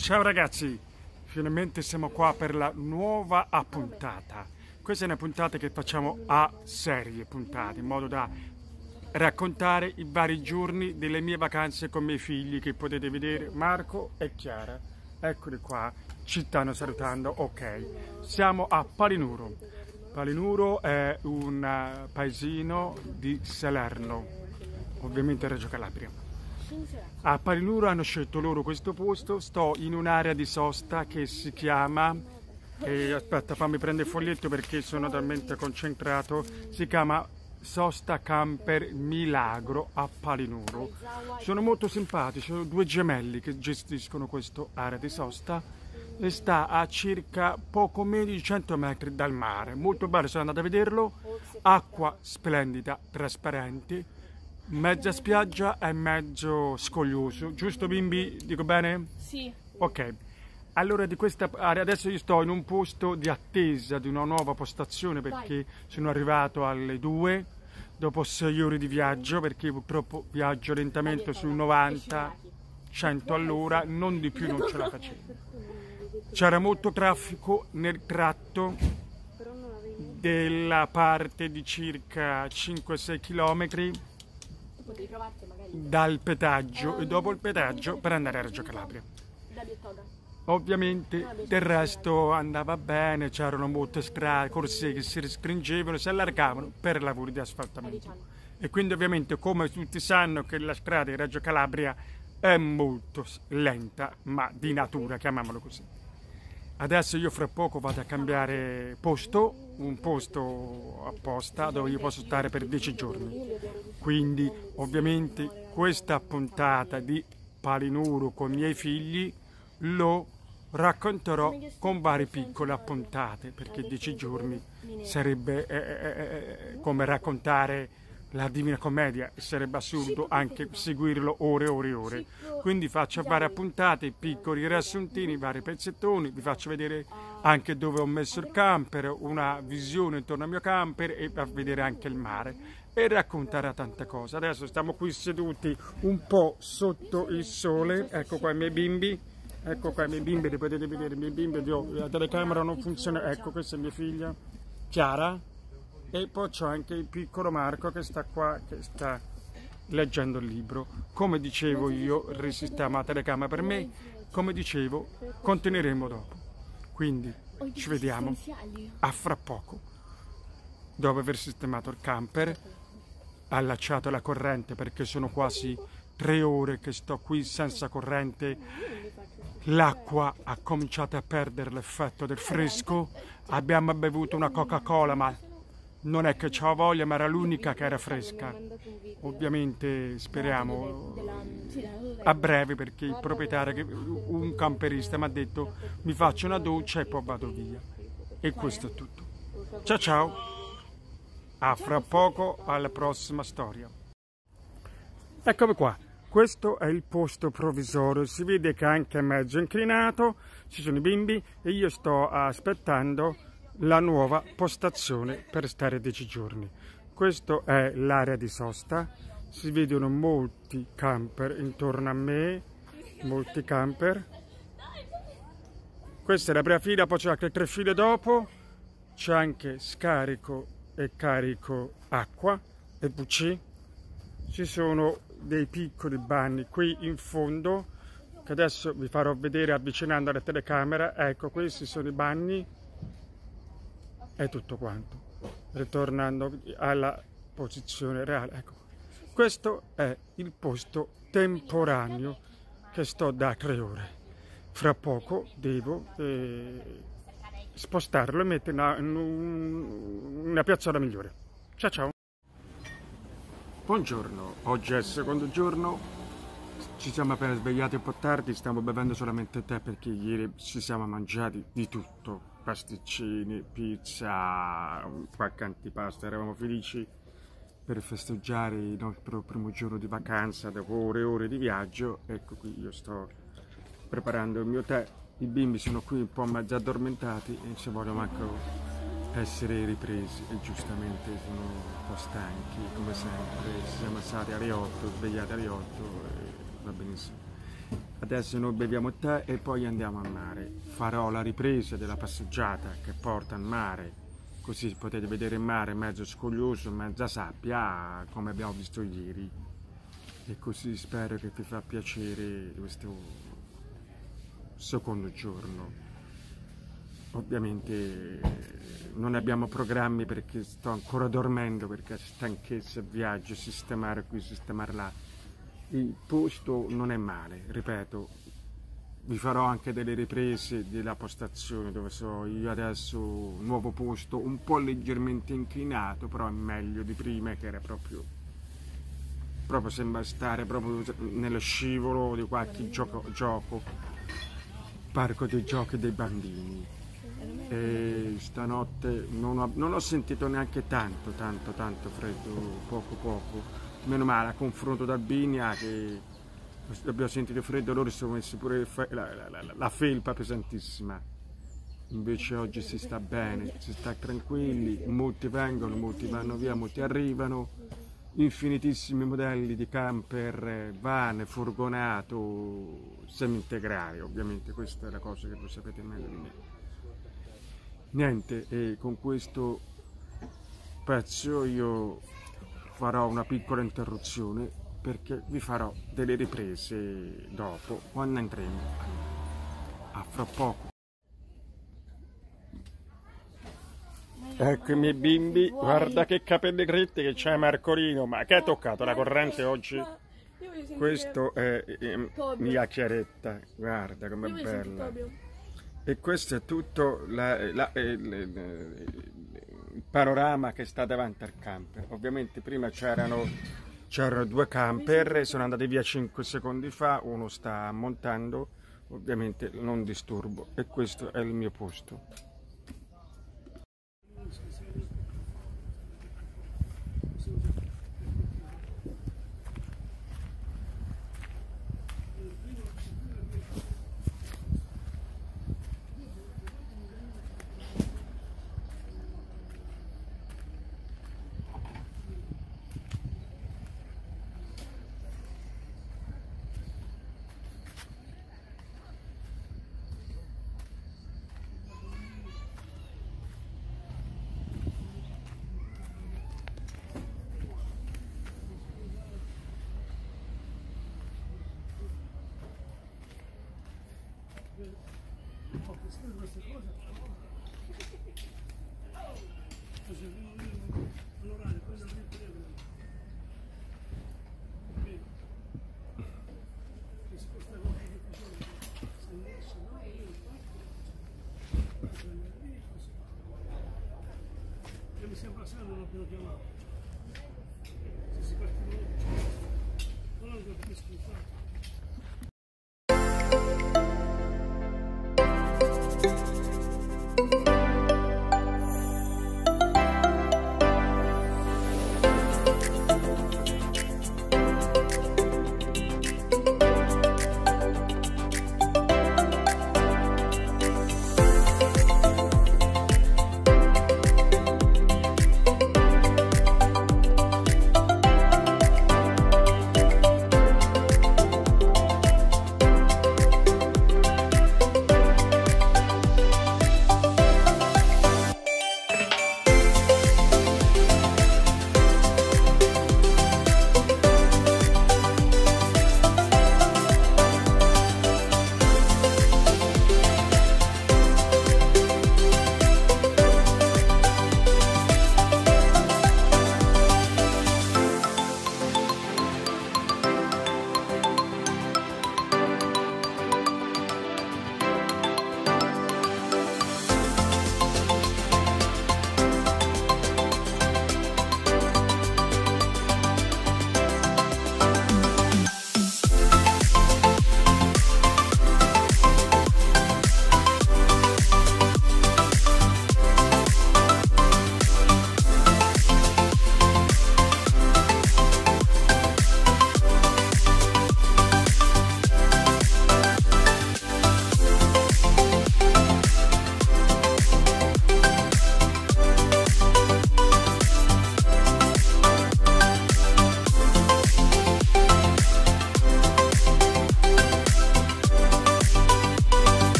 Ciao ragazzi, finalmente siamo qua per la nuova puntata. Questa è una puntata che facciamo a serie puntate, in modo da raccontare i vari giorni delle mie vacanze con i miei figli che potete vedere, Marco e Chiara. Eccoli qua, ci stanno salutando. Ok, siamo a Palinuro. Palinuro è un paesino di Salerno, ovviamente Reggio Calabria. A Palinuro hanno scelto loro questo posto, sto in un'area di sosta che si chiama, eh, aspetta fammi prendere il foglietto perché sono talmente concentrato, si chiama Sosta Camper Milagro a Palinuro. Sono molto simpatici, sono due gemelli che gestiscono questa area di sosta e sta a circa poco meno di 100 metri dal mare. Molto bello, sono andato a vederlo, acqua splendida, trasparente Mezza spiaggia e mezzo scoglioso, giusto bimbi? Dico bene? Sì. Ok. Allora di questa area adesso io sto in un posto di attesa di una nuova postazione perché Vai. sono arrivato alle 2 dopo 6 ore di viaggio perché purtroppo viaggio lentamente sui 90 100 all'ora, non di più non ce la facevo. C'era molto traffico nel tratto della parte di circa 5-6 km dal pedaggio e dopo il pedaggio per andare a Reggio Calabria. Ovviamente del resto andava bene, c'erano molte strade, corsie che si restringevano, si allargavano per lavori di asfaltamento. E quindi ovviamente come tutti sanno che la strada di Reggio Calabria è molto lenta, ma di natura, chiamiamolo così. Adesso io fra poco vado a cambiare posto, un posto apposta dove io posso stare per 10 giorni. Quindi ovviamente questa puntata di Palinuro con i miei figli lo racconterò con varie piccole puntate perché 10 giorni sarebbe eh, eh, eh, come raccontare la Divina Commedia sarebbe assurdo anche seguirlo ore e ore e ore. Quindi faccio varie puntate, piccoli riassuntini, vari pezzettoni, vi faccio vedere anche dove ho messo il camper, una visione intorno al mio camper e a vedere anche il mare e raccontare tante cose. Adesso stiamo qui seduti un po' sotto il sole, ecco qua i miei bimbi. Ecco qua i miei bimbi, li potete vedere, i miei bimbi, la telecamera non funziona, ecco questa è mia figlia, Chiara, e poi c'è anche il piccolo Marco che sta qua che sta leggendo il libro. Come dicevo io resistiamo la telecamera. Per me come dicevo continueremo dopo. Quindi ci vediamo a fra poco. Dopo aver sistemato il camper allacciato la corrente perché sono quasi tre ore che sto qui senza corrente. L'acqua ha cominciato a perdere l'effetto del fresco. Abbiamo bevuto una coca cola ma non è che c'ho voglia, ma era l'unica che era fresca. Ovviamente speriamo a breve perché il proprietario, un camperista, mi ha detto mi faccio una doccia e poi vado via. E questo è tutto. Ciao ciao, a fra poco alla prossima storia. Eccomi qua, questo è il posto provvisorio, si vede che è anche mezzo inclinato, ci sono i bimbi e io sto aspettando la nuova postazione per stare 10 giorni. Questa è l'area di sosta, si vedono molti camper intorno a me, molti camper. Questa è la prima fila, poi c'è anche tre file dopo, c'è anche scarico e carico acqua e WC. Ci sono dei piccoli bagni qui in fondo che adesso vi farò vedere avvicinando la telecamera. Ecco, questi sono i bagni è tutto quanto. Ritornando alla posizione reale, ecco, questo è il posto temporaneo che sto da tre ore. Fra poco devo eh, spostarlo e metterlo in una, una piazzola migliore. Ciao ciao! Buongiorno, oggi è il secondo giorno, ci siamo appena svegliati un po' tardi, stiamo bevendo solamente tè perché ieri ci siamo mangiati di tutto, pasticcini, pizza, qualche antipasto, eravamo felici per festeggiare il nostro primo giorno di vacanza dopo ore e ore di viaggio. Ecco qui io sto preparando il mio tè, i bimbi sono qui un po' mezzo addormentati e se voglio manco essere ripresi e giustamente sono un po' stanchi come sempre, siamo alzati alle 8, svegliati alle 8 e va benissimo. Adesso noi beviamo tè e poi andiamo al mare. Farò la ripresa della passeggiata che porta al mare, così potete vedere il mare mezzo scoglioso, mezza sabbia, come abbiamo visto ieri. E così spero che vi fa piacere questo secondo giorno. Ovviamente non abbiamo programmi perché sto ancora dormendo perché stanchezza, viaggio, sistemare qui, sistemare là il posto non è male, ripeto, vi farò anche delle riprese della postazione dove so io adesso, nuovo posto, un po' leggermente inclinato, però è meglio di prima che era proprio, proprio sembra stare proprio nello scivolo di qualche gioco, gioco parco dei giochi dei bambini. E stanotte non ho, non ho sentito neanche tanto, tanto, tanto freddo, poco, poco meno male a confronto da Binia che abbiamo sentito freddo loro si sono messi pure la, la, la, la, felpa pesantissima. Invece oggi si sta bene si sta tranquilli molti vengono molti vanno via molti arrivano. Infinitissimi modelli di camper van furgonato semi integrali ovviamente questa è la cosa che voi sapete meglio di me. Niente e con questo pezzo io farò una piccola interruzione perché vi farò delle riprese dopo quando andremo a fra poco. Ecco i miei bimbi, guarda che capelli dritti che c'è Marcolino, ma che hai toccato la corrente oggi? Questo è eh, mia chiaretta, guarda com'è bella. E questo è tutto la, la, eh, panorama che sta davanti al camper. Ovviamente prima c'erano, c'erano due camper, sono andati via 5 secondi fa, uno sta montando, ovviamente non disturbo e questo è il mio posto. Queste cose allora quello non è quello che sposta qualche diffusione se ne esce no e io e mi non appena chiamato se si partiva non lo capisco infatti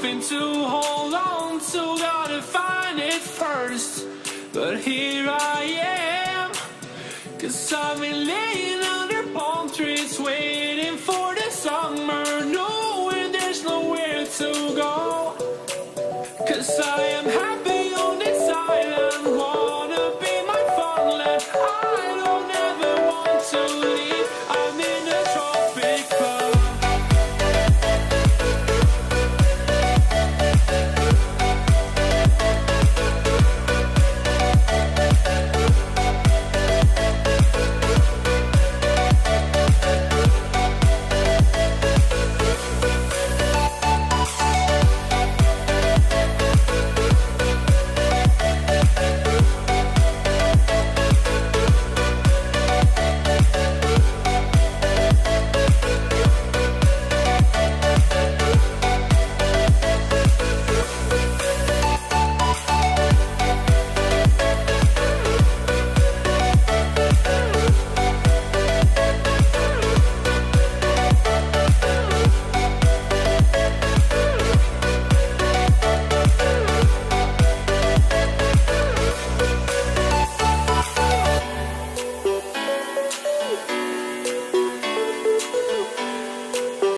something to hold on to, gotta find it first. But here I am, cause I'm in.